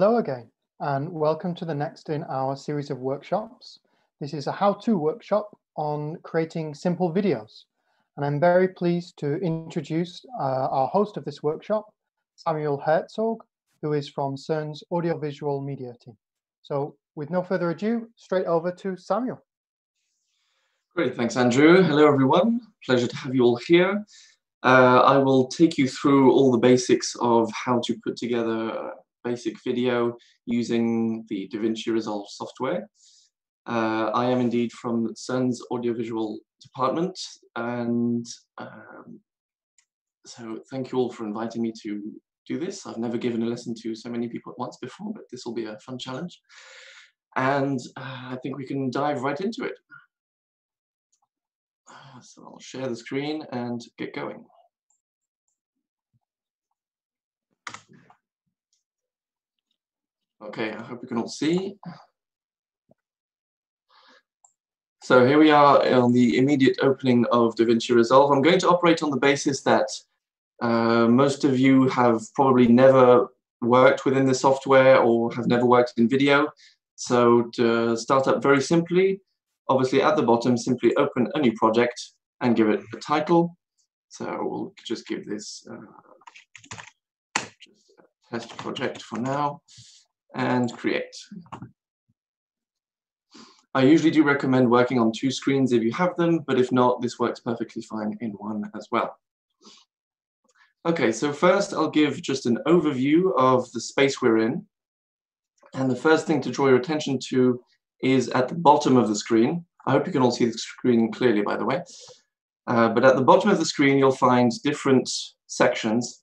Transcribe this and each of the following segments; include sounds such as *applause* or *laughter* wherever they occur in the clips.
Hello again, and welcome to the next in our series of workshops. This is a how-to workshop on creating simple videos. And I'm very pleased to introduce uh, our host of this workshop, Samuel Herzog, who is from CERN's audiovisual media team. So with no further ado, straight over to Samuel. Great, thanks Andrew. Hello everyone, pleasure to have you all here. Uh, I will take you through all the basics of how to put together basic video using the DaVinci Resolve software. Uh, I am indeed from CERN's audiovisual department and um, so thank you all for inviting me to do this. I've never given a lesson to so many people at once before, but this will be a fun challenge. And uh, I think we can dive right into it. So I'll share the screen and get going. Okay, I hope you can all see. So here we are on the immediate opening of DaVinci Resolve. I'm going to operate on the basis that uh, most of you have probably never worked within the software or have never worked in video. So to start up very simply, obviously at the bottom, simply open a new project and give it a title. So we'll just give this uh, just a test project for now and create. I usually do recommend working on two screens if you have them, but if not, this works perfectly fine in one as well. Okay, so first I'll give just an overview of the space we're in. And the first thing to draw your attention to is at the bottom of the screen. I hope you can all see the screen clearly, by the way. Uh, but at the bottom of the screen, you'll find different sections.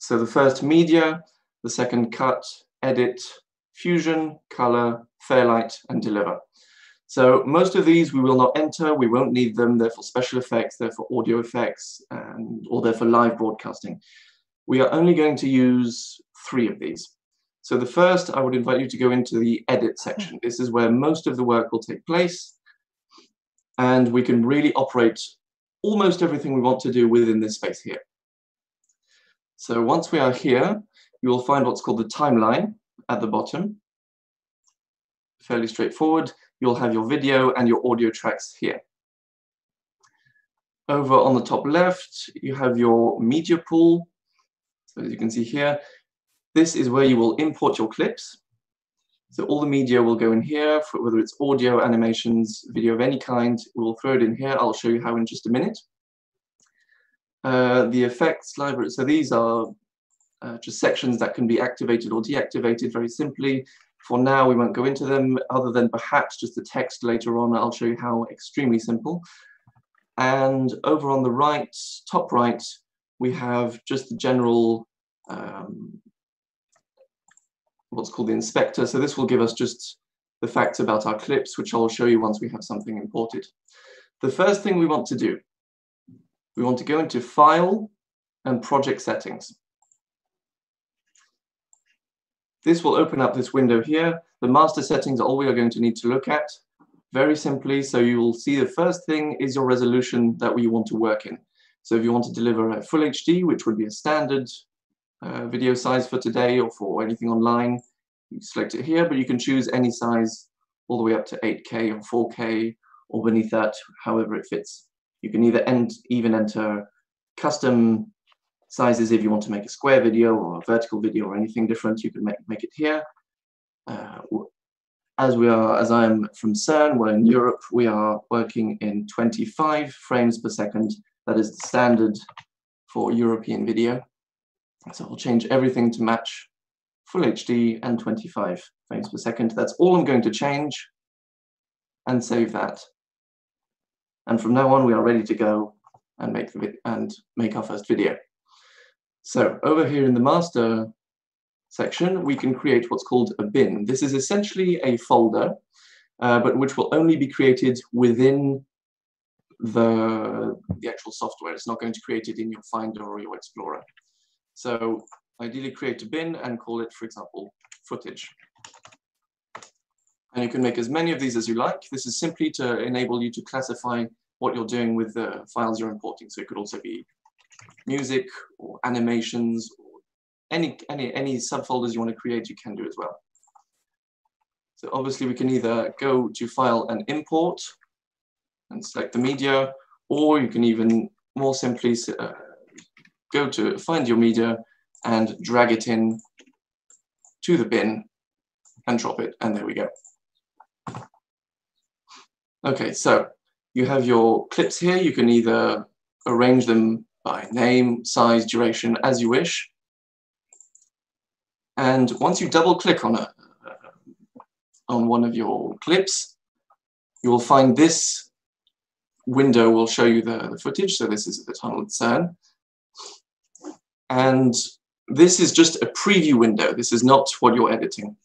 So the first media, the second cut, edit, fusion, color, fairlight, and deliver. So most of these we will not enter, we won't need them, they're for special effects, they're for audio effects, and, or they're for live broadcasting. We are only going to use three of these. So the first, I would invite you to go into the edit section. This is where most of the work will take place. And we can really operate almost everything we want to do within this space here. So once we are here, you will find what's called the timeline at the bottom. Fairly straightforward. You'll have your video and your audio tracks here. Over on the top left, you have your media pool. So as you can see here, this is where you will import your clips. So all the media will go in here, whether it's audio, animations, video of any kind, we'll throw it in here. I'll show you how in just a minute. Uh, the effects library, so these are uh, just sections that can be activated or deactivated very simply. For now, we won't go into them other than perhaps just the text later on. I'll show you how extremely simple. And over on the right, top right, we have just the general um, what's called the inspector. So this will give us just the facts about our clips, which I'll show you once we have something imported. The first thing we want to do, we want to go into File and Project Settings. This will open up this window here. The master settings are all we are going to need to look at. Very simply, so you will see the first thing is your resolution that we want to work in. So if you want to deliver a full HD, which would be a standard uh, video size for today or for anything online. You select it here, but you can choose any size all the way up to 8K or 4K or beneath that, however it fits. You can either end, even enter custom sizes if you want to make a square video or a vertical video or anything different, you can make, make it here. Uh, as we are, as I am from CERN, we're in Europe, we are working in 25 frames per second. That is the standard for European video. So I'll change everything to match full HD and 25 frames per second. That's all I'm going to change and save that. And from now on, we are ready to go and make the and make our first video. So over here in the master section, we can create what's called a bin. This is essentially a folder, uh, but which will only be created within the, the actual software. It's not going to create it in your Finder or your Explorer. So ideally create a bin and call it, for example, footage. And you can make as many of these as you like. This is simply to enable you to classify what you're doing with the files you're importing. So it could also be music or animations or any, any, any subfolders you want to create, you can do as well. So obviously we can either go to File and Import and select the media, or you can even more simply uh, go to find your media and drag it in to the bin and drop it, and there we go. Okay, so you have your clips here. You can either arrange them by name, size, duration, as you wish. And once you double click on, a, on one of your clips, you will find this window will show you the, the footage. So this is the tunnel at CERN. And this is just a preview window. This is not what you're editing.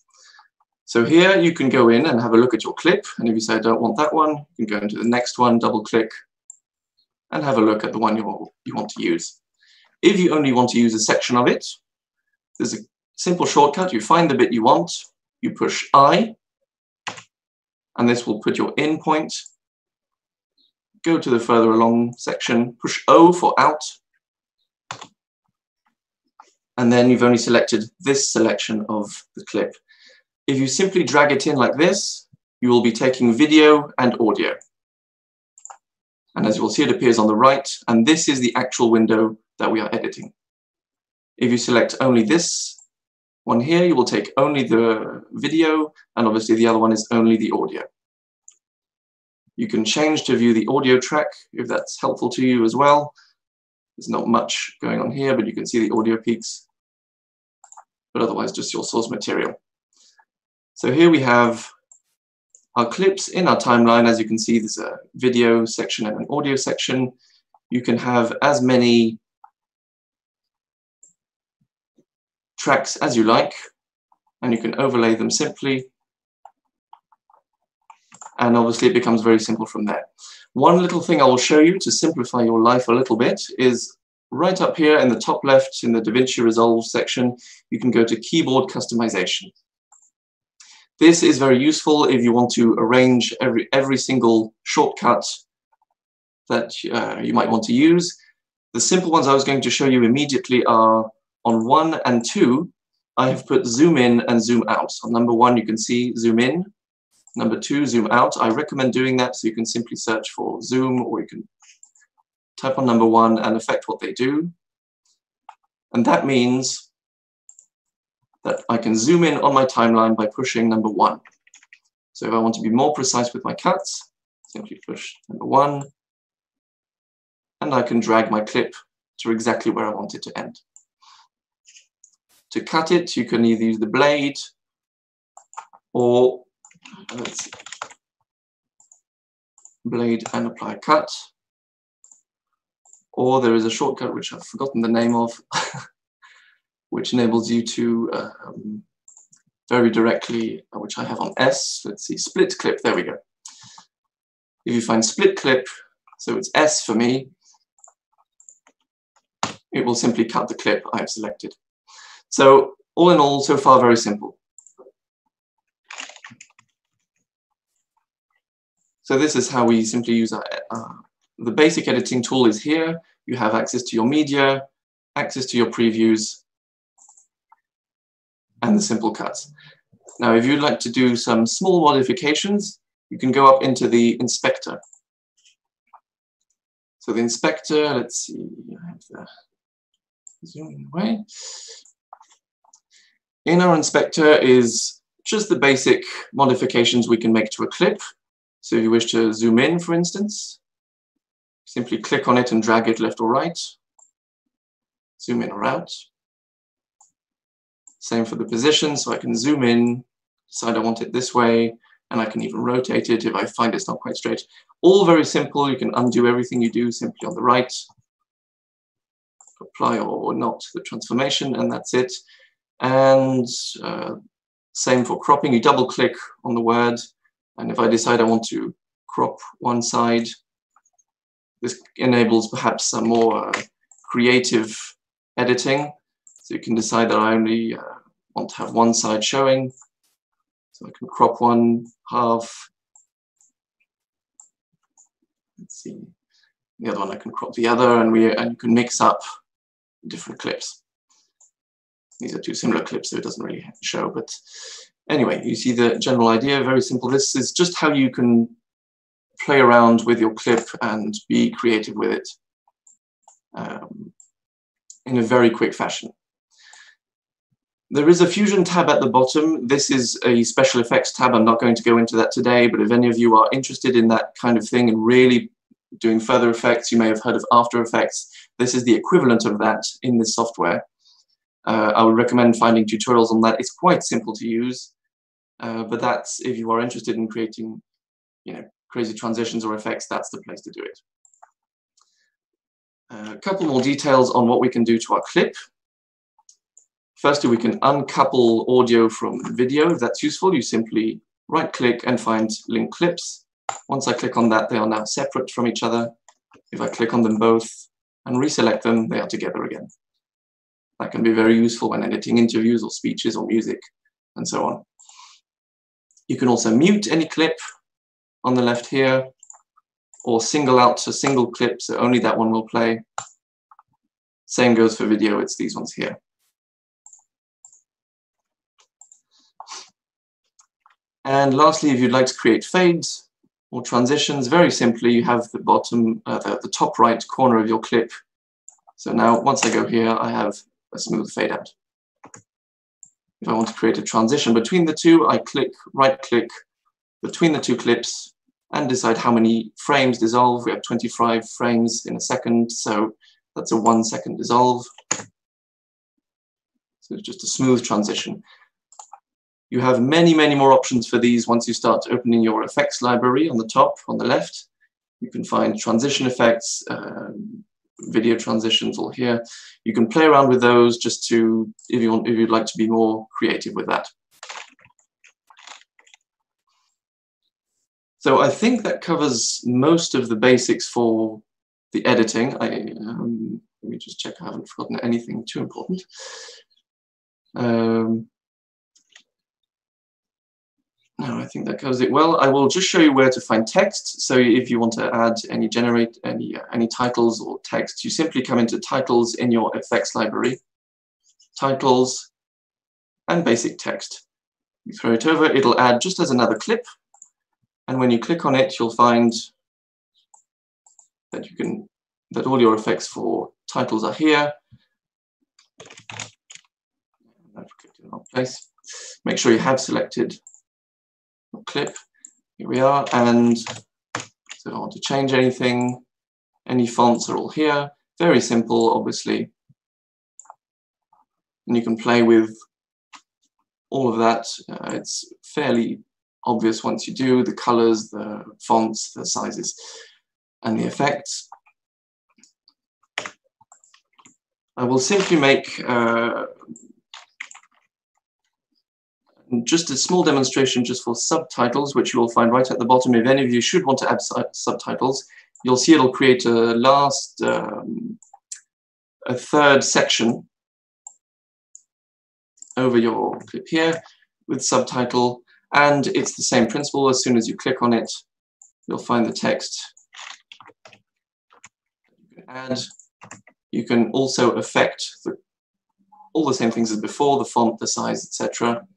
So here you can go in and have a look at your clip. And if you say, I don't want that one, you can go into the next one, double click, and have a look at the one you, you want to use. If you only want to use a section of it, there's a simple shortcut. You find the bit you want, you push I, and this will put your in point. Go to the further along section, push O for out, and then you've only selected this selection of the clip. If you simply drag it in like this, you will be taking video and audio. And as you will see, it appears on the right, and this is the actual window that we are editing. If you select only this one here, you will take only the video, and obviously the other one is only the audio. You can change to view the audio track if that's helpful to you as well. There's not much going on here, but you can see the audio peaks, but otherwise just your source material. So here we have our clips in our timeline. As you can see, there's a video section and an audio section. You can have as many tracks as you like, and you can overlay them simply. And obviously it becomes very simple from there. One little thing I will show you to simplify your life a little bit is right up here in the top left in the DaVinci Resolve section, you can go to keyboard customization. This is very useful if you want to arrange every, every single shortcut that uh, you might want to use. The simple ones I was going to show you immediately are on one and two, I have put zoom in and zoom out. On number one, you can see zoom in. Number two, zoom out. I recommend doing that so you can simply search for zoom or you can type on number one and affect what they do. And that means that I can zoom in on my timeline by pushing number one. So if I want to be more precise with my cuts, simply push number one, and I can drag my clip to exactly where I want it to end. To cut it, you can either use the blade or let's see, blade and apply cut. Or there is a shortcut which I've forgotten the name of, *laughs* which enables you to um, very directly, uh, which I have on S, let's see, split clip, there we go. If you find split clip, so it's S for me, it will simply cut the clip I've selected. So all in all, so far, very simple. So this is how we simply use our, uh, the basic editing tool is here. You have access to your media, access to your previews, and the simple cuts. Now, if you'd like to do some small modifications, you can go up into the inspector. So the inspector, let's see, I have away. In our inspector is just the basic modifications we can make to a clip. So if you wish to zoom in, for instance, simply click on it and drag it left or right. Zoom in or out. Same for the position, so I can zoom in, decide I want it this way, and I can even rotate it if I find it's not quite straight. All very simple. You can undo everything you do simply on the right. Apply or not the transformation, and that's it. And uh, same for cropping. You double click on the word, and if I decide I want to crop one side, this enables perhaps some more uh, creative editing. So you can decide that I only uh, want to have one side showing. So I can crop one half. Let's see. The other one I can crop the other and we and you can mix up different clips. these are two similar clips, so it doesn't really show, but anyway, you see the general idea, very simple. This is just how you can play around with your clip and be creative with it um, in a very quick fashion. There is a Fusion tab at the bottom. This is a special effects tab. I'm not going to go into that today, but if any of you are interested in that kind of thing and really doing further effects, you may have heard of After Effects. This is the equivalent of that in this software. Uh, I would recommend finding tutorials on that. It's quite simple to use, uh, but that's if you are interested in creating, you know, crazy transitions or effects, that's the place to do it. Uh, a couple more details on what we can do to our clip. Firstly, we can uncouple audio from video. If that's useful, you simply right click and find link clips. Once I click on that, they are now separate from each other. If I click on them both and reselect them, they are together again. That can be very useful when editing interviews or speeches or music and so on. You can also mute any clip on the left here or single out a single clip, so only that one will play. Same goes for video, it's these ones here. And lastly, if you'd like to create fades or transitions, very simply, you have the bottom, uh, the, the top right corner of your clip. So now, once I go here, I have a smooth fade out. If I want to create a transition between the two, I click, right click between the two clips and decide how many frames dissolve. We have 25 frames in a second, so that's a one second dissolve. So it's just a smooth transition. You have many, many more options for these once you start opening your effects library on the top, on the left. You can find transition effects, um, video transitions all here. You can play around with those just to, if, you want, if you'd like to be more creative with that. So I think that covers most of the basics for the editing. I, um, let me just check I haven't forgotten anything too important. Um, no, I think that covers it well. I will just show you where to find text. So if you want to add any generate any uh, any titles or text, you simply come into titles in your effects library, titles, and basic text. You throw it over, it'll add just as another clip. And when you click on it, you'll find that you can that all your effects for titles are here. I've clicked in the wrong place. Make sure you have selected clip. Here we are. And so if I want to change anything, any fonts are all here. Very simple, obviously. And you can play with all of that. Uh, it's fairly obvious once you do, the colors, the fonts, the sizes, and the effects. I will simply make uh, just a small demonstration just for subtitles, which you will find right at the bottom. If any of you should want to add subtitles, you'll see it'll create a last, um, a third section over your clip here with subtitle. And it's the same principle. As soon as you click on it, you'll find the text. And. You can also affect the, all the same things as before, the font, the size, etc.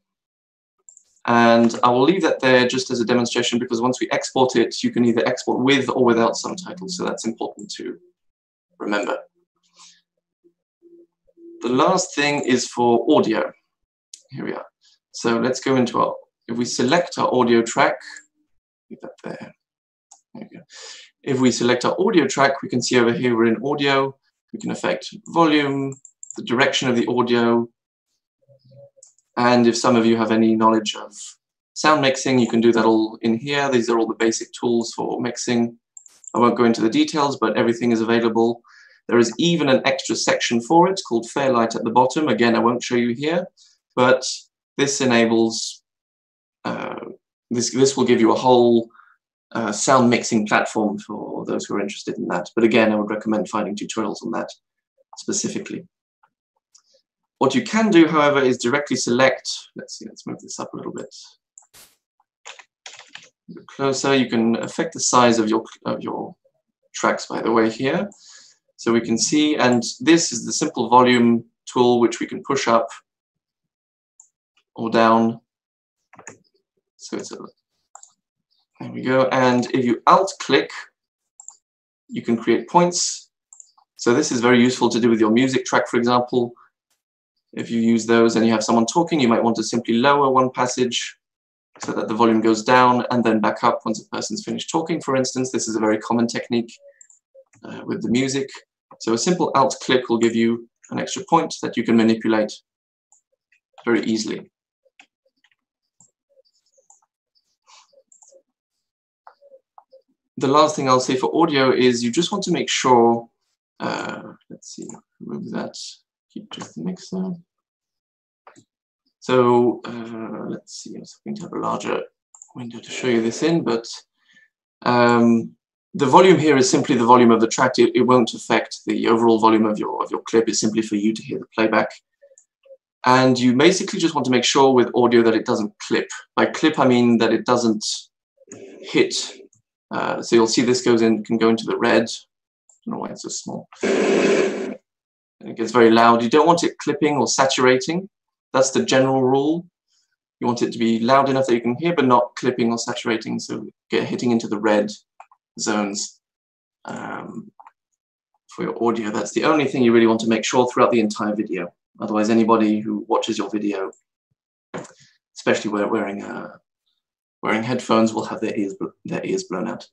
And I will leave that there just as a demonstration because once we export it, you can either export with or without subtitles. So that's important to remember. The last thing is for audio. Here we are. So let's go into our, if we select our audio track, leave that there. there we go. If we select our audio track, we can see over here we're in audio. We can affect volume, the direction of the audio, and if some of you have any knowledge of sound mixing, you can do that all in here. These are all the basic tools for mixing. I won't go into the details, but everything is available. There is even an extra section for it called Fairlight at the bottom. Again, I won't show you here, but this enables, uh, this, this will give you a whole uh, sound mixing platform for those who are interested in that. But again, I would recommend finding tutorials on that specifically. What you can do, however, is directly select, let's see, let's move this up a little bit. Closer, you can affect the size of your, of your tracks, by the way, here. So we can see, and this is the simple volume tool, which we can push up or down. So it's a, there we go. And if you alt click, you can create points. So this is very useful to do with your music track, for example. If you use those and you have someone talking, you might want to simply lower one passage so that the volume goes down and then back up once a person's finished talking, for instance. This is a very common technique uh, with the music. So a simple alt click will give you an extra point that you can manipulate very easily. The last thing I'll say for audio is you just want to make sure, uh, let's see, remove that, keep just the mixer. So uh, let's see, I was going to have a larger window to show you this in, but um, the volume here is simply the volume of the track. It, it, won't affect the overall volume of your, of your clip. It's simply for you to hear the playback. And you basically just want to make sure with audio that it doesn't clip. By clip, I mean that it doesn't hit. Uh, so you'll see this goes in, can go into the red. I don't know why it's so small. It gets very loud. You don't want it clipping or saturating. That's the general rule. You want it to be loud enough that you can hear, but not clipping or saturating, so get hitting into the red zones um, for your audio. That's the only thing you really want to make sure throughout the entire video. Otherwise, anybody who watches your video, especially wearing uh, wearing headphones, will have their ears their ears blown out.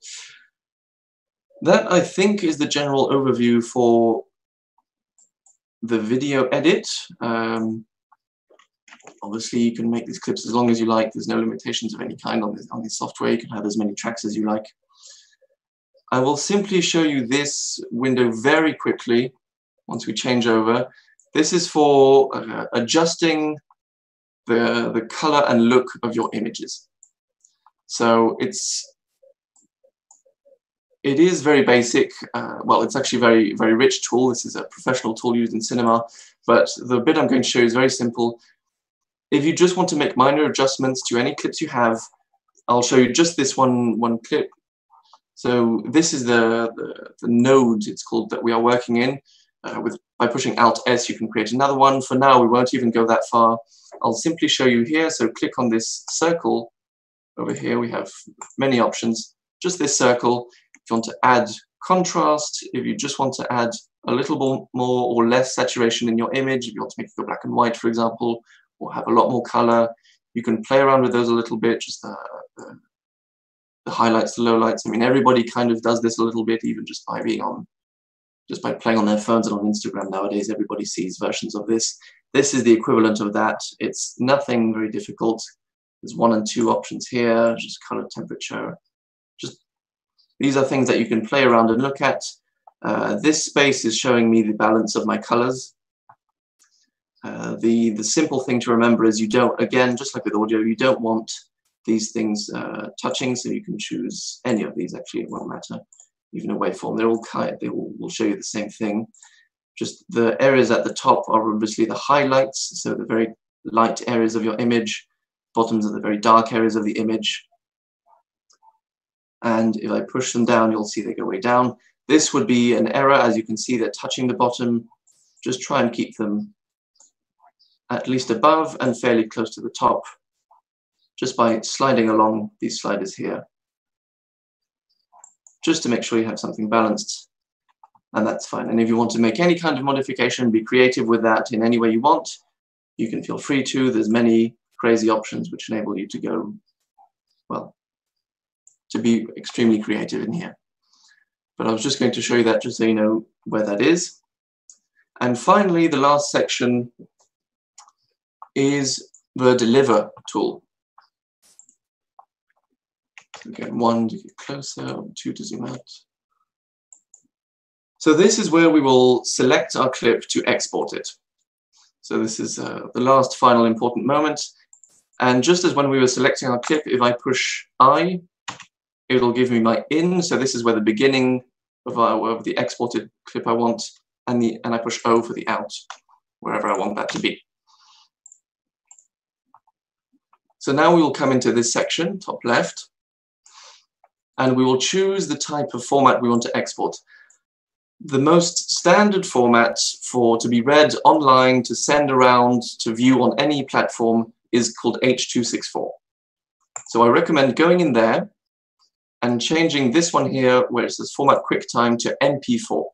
That I think is the general overview for the video edit. Um, obviously you can make these clips as long as you like. There's no limitations of any kind on this, on this software. You can have as many tracks as you like. I will simply show you this window very quickly once we change over. This is for uh, adjusting the, the color and look of your images. So it's it is very basic. Uh, well, it's actually very, very rich tool. This is a professional tool used in cinema, but the bit I'm going to show you is very simple. If you just want to make minor adjustments to any clips you have, I'll show you just this one, one clip. So this is the, the, the node, it's called, that we are working in. Uh, with By pushing Alt S, you can create another one. For now, we won't even go that far. I'll simply show you here. So click on this circle over here. We have many options. Just this circle. If you want to add contrast, if you just want to add a little bit more or less saturation in your image, if you want to make it go black and white, for example, or have a lot more color. You can play around with those a little bit, just the, the, the highlights, the lowlights. I mean, everybody kind of does this a little bit, even just by being on, just by playing on their phones and on Instagram nowadays, everybody sees versions of this. This is the equivalent of that. It's nothing very difficult. There's one and two options here, just color temperature. These are things that you can play around and look at. Uh, this space is showing me the balance of my colors. Uh, the, the simple thing to remember is you don't, again, just like with audio, you don't want these things uh, touching, so you can choose any of these, actually, it won't matter, even a waveform. They're all kind, they all will show you the same thing. Just the areas at the top are obviously the highlights, so the very light areas of your image, bottoms are the very dark areas of the image. And if I push them down, you'll see they go way down. This would be an error, as you can see, they're touching the bottom. Just try and keep them at least above and fairly close to the top just by sliding along these sliders here just to make sure you have something balanced and that's fine. And if you want to make any kind of modification, be creative with that in any way you want, you can feel free to. There's many crazy options which enable you to go, well, to be extremely creative in here. But I was just going to show you that just so you know where that is. And finally, the last section is the deliver tool. Again, one to get closer, two to zoom out. So this is where we will select our clip to export it. So this is uh, the last final important moment. And just as when we were selecting our clip, if I push I, it'll give me my in. So this is where the beginning of, our, of the exported clip I want, and, the, and I push O for the out, wherever I want that to be. So now we will come into this section, top left, and we will choose the type of format we want to export. The most standard format for to be read online, to send around, to view on any platform is called H.264. So I recommend going in there and changing this one here where it says format QuickTime to MP4.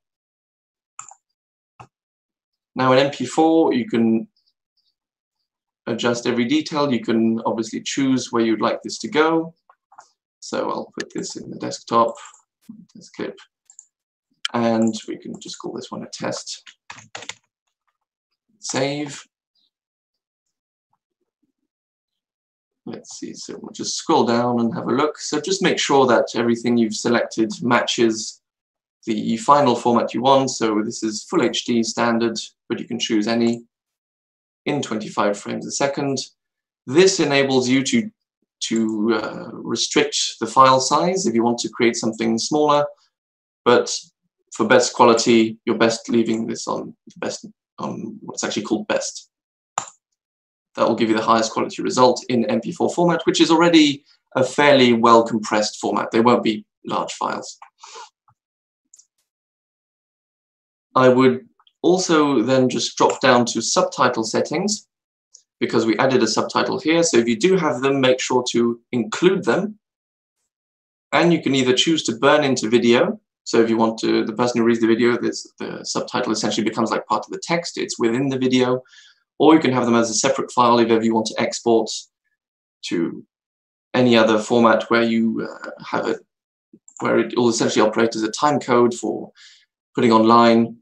Now in MP4, you can adjust every detail. You can obviously choose where you'd like this to go. So I'll put this in the desktop, this clip, and we can just call this one a test. Save. Let's see, so we'll just scroll down and have a look. So just make sure that everything you've selected matches the final format you want. So this is full HD standard, but you can choose any in 25 frames a second. This enables you to, to uh, restrict the file size if you want to create something smaller, but for best quality, you're best leaving this on best on what's actually called best. That will give you the highest quality result in MP4 format, which is already a fairly well compressed format. They won't be large files. I would also then just drop down to subtitle settings because we added a subtitle here. So if you do have them, make sure to include them. And you can either choose to burn into video. So if you want to, the person who reads the video, this, the subtitle essentially becomes like part of the text. It's within the video. Or you can have them as a separate file if ever you want to export to any other format where you uh, have it, where it will essentially operate as a time code for putting online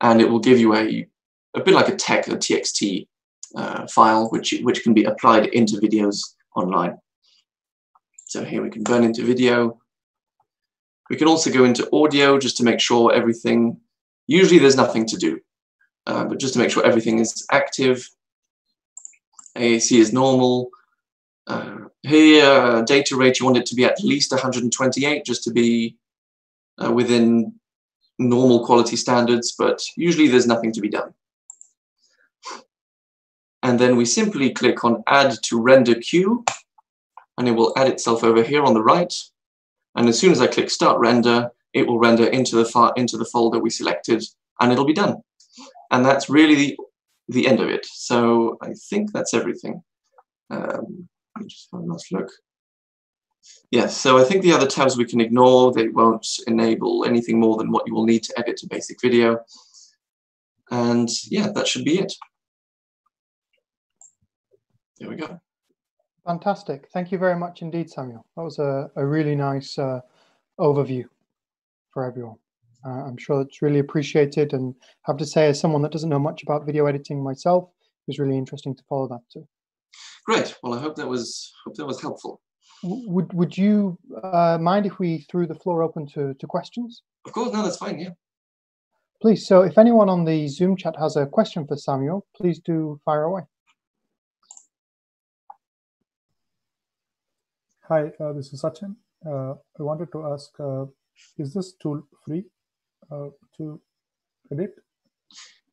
and it will give you a, a bit like a tech, a TXT uh, file, which, which can be applied into videos online. So here we can burn into video. We can also go into audio just to make sure everything, usually there's nothing to do, uh, but just to make sure everything is active. AAC is normal. Uh, here, uh, data rate, you want it to be at least 128 just to be uh, within normal quality standards, but usually there's nothing to be done. And then we simply click on Add to Render Queue, and it will add itself over here on the right. And as soon as I click Start Render, it will render into the, into the folder we selected, and it'll be done. And that's really the, the end of it. So I think that's everything. Um, just have a last look. Yes, so I think the other tabs we can ignore. They won't enable anything more than what you will need to edit a basic video. And yeah, that should be it. There we go. Fantastic. Thank you very much indeed, Samuel. That was a, a really nice uh, overview for everyone. Uh, I'm sure it's really appreciated and I have to say as someone that doesn't know much about video editing myself, it was really interesting to follow that too. Great. Well, I hope that was hope that was helpful. Would would you uh, mind if we threw the floor open to, to questions? Of course, no, that's fine, yeah. Please, so if anyone on the Zoom chat has a question for Samuel, please do fire away. Hi, uh, this is Sachin. Uh, I wanted to ask, uh, is this tool free uh, to edit?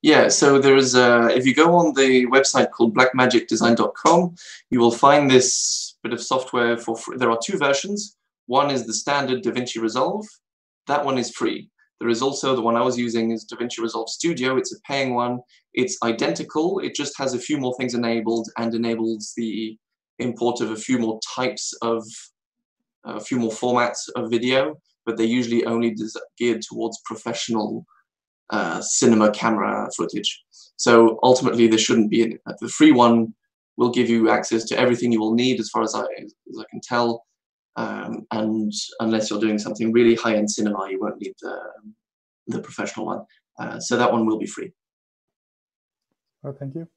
Yeah, so there's a, if you go on the website called blackmagicdesign.com, you will find this bit of software for free. There are two versions. One is the standard DaVinci Resolve. That one is free. There is also the one I was using is DaVinci Resolve Studio. It's a paying one. It's identical. It just has a few more things enabled and enables the import of a few more types of, a few more formats of video, but they're usually only geared towards professional uh, cinema camera footage. So ultimately, there shouldn't be. The free one will give you access to everything you will need, as far as I, as I can tell. Um, and unless you're doing something really high-end cinema, you won't need the, the professional one. Uh, so that one will be free. Oh, thank you.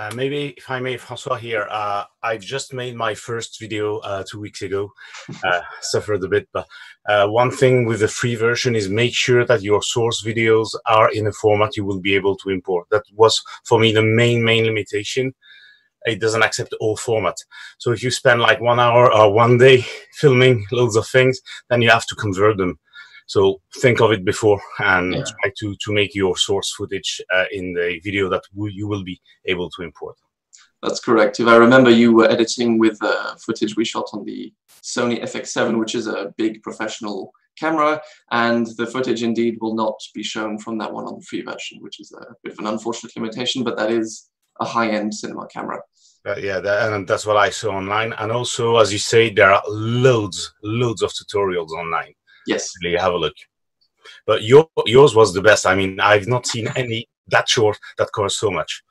Uh, maybe if I may, Francois here, uh, I've just made my first video uh, two weeks ago, *laughs* uh, suffered a bit, but uh, one thing with the free version is make sure that your source videos are in a format you will be able to import. That was for me the main, main limitation. It doesn't accept all formats. So if you spend like one hour or one day *laughs* filming loads of things, then you have to convert them. So think of it before and yeah. try to, to make your source footage uh, in the video that you will be able to import. That's correct. If I remember, you were editing with uh, footage we shot on the Sony FX7, which is a big professional camera, and the footage indeed will not be shown from that one on the free version, which is a bit of an unfortunate limitation, but that is a high-end cinema camera. Uh, yeah, that, and that's what I saw online. And also, as you say, there are loads, loads of tutorials online. Yes. Really have a look. But your, yours was the best. I mean, I've not seen *laughs* any that short that covers so much.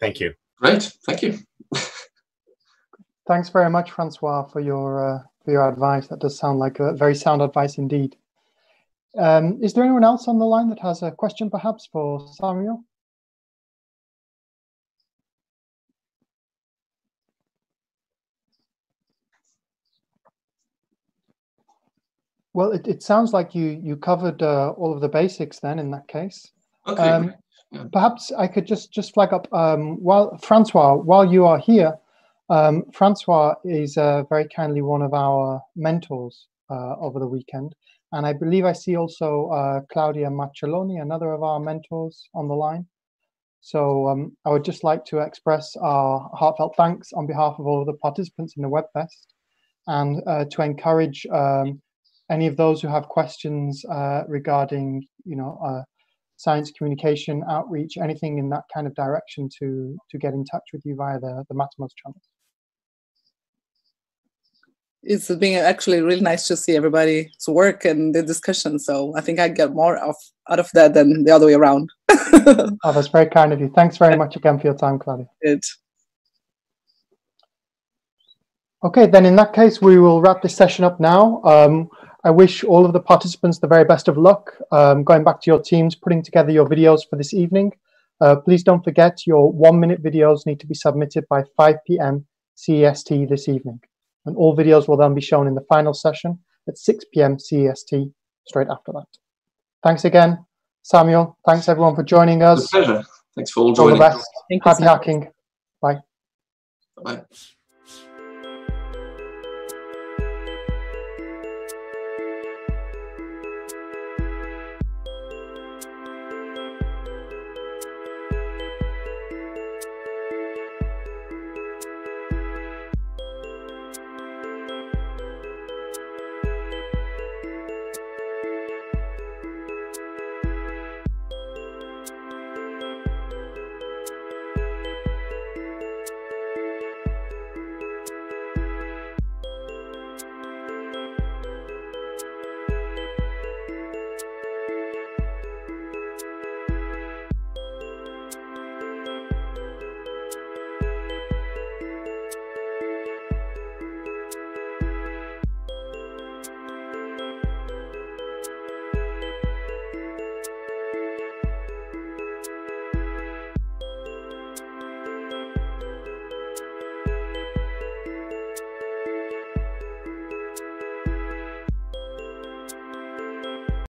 Thank you. Great. Thank you. *laughs* Thanks very much, Francois, for your uh, for your advice. That does sound like a very sound advice indeed. Um, is there anyone else on the line that has a question, perhaps, for Samuel? Well, it, it sounds like you you covered uh, all of the basics then. In that case, okay. Um, yeah. Perhaps I could just just flag up um, while Francois, while you are here, um, Francois is uh, very kindly one of our mentors uh, over the weekend, and I believe I see also uh, Claudia Marcelloni, another of our mentors, on the line. So um, I would just like to express our heartfelt thanks on behalf of all of the participants in the WebFest, and uh, to encourage um, any of those who have questions uh, regarding, you know, uh, science communication, outreach, anything in that kind of direction to to get in touch with you via the, the Mattermost channels. It's been actually really nice to see everybody's work and the discussion. So I think I get more of out of that than the other way around. *laughs* oh, that's very kind of you. Thanks very much again for your time, Claudia. Good. Okay, then in that case, we will wrap this session up now. Um, I wish all of the participants the very best of luck. Um, going back to your teams, putting together your videos for this evening. Uh, please don't forget your one minute videos need to be submitted by 5 p.m. CEST this evening. And all videos will then be shown in the final session at 6 p.m. CEST straight after that. Thanks again, Samuel. Thanks everyone for joining us. pleasure. Thanks for all joining. All the best. Happy hacking. Bye. Bye.